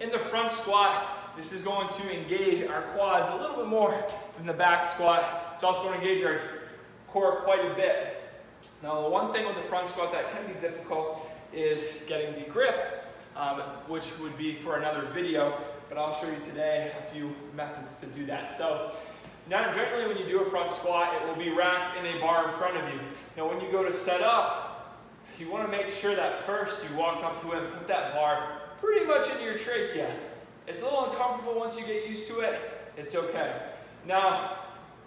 In the front squat, this is going to engage our quads a little bit more than the back squat. It's also going to engage our core quite a bit. Now, the one thing with the front squat that can be difficult is getting the grip, um, which would be for another video, but I'll show you today a few methods to do that. So, now generally when you do a front squat, it will be racked in a bar in front of you. Now when you go to set up, you want to make sure that first you walk up to it and put that bar much in your trachea. It's a little uncomfortable once you get used to it. It's okay. Now,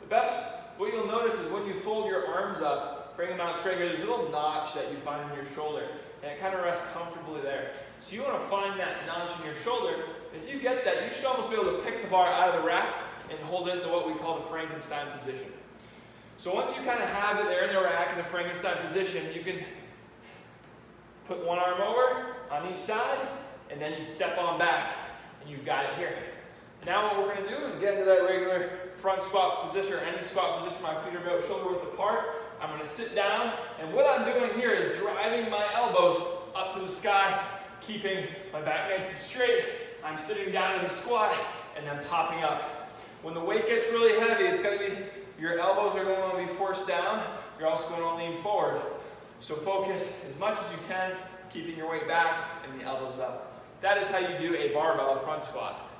the best, what you'll notice is when you fold your arms up, bring them out straight here, there's a little notch that you find in your shoulder, and it kind of rests comfortably there. So you want to find that notch in your shoulder. If you get that, you should almost be able to pick the bar out of the rack and hold it in what we call the Frankenstein position. So once you kind of have it there in the rack in the Frankenstein position, you can put one arm over on each side, and then you step on back, and you've got it here. Now what we're going to do is get into that regular front squat position or any squat position, my feet are about shoulder width apart. I'm going to sit down, and what I'm doing here is driving my elbows up to the sky, keeping my back nice and straight. I'm sitting down in the squat, and then popping up. When the weight gets really heavy, it's going to be, your elbows are going to be forced down. You're also going to lean forward. So focus as much as you can, keeping your weight back and the elbows up. That is how you do a barbell front squat.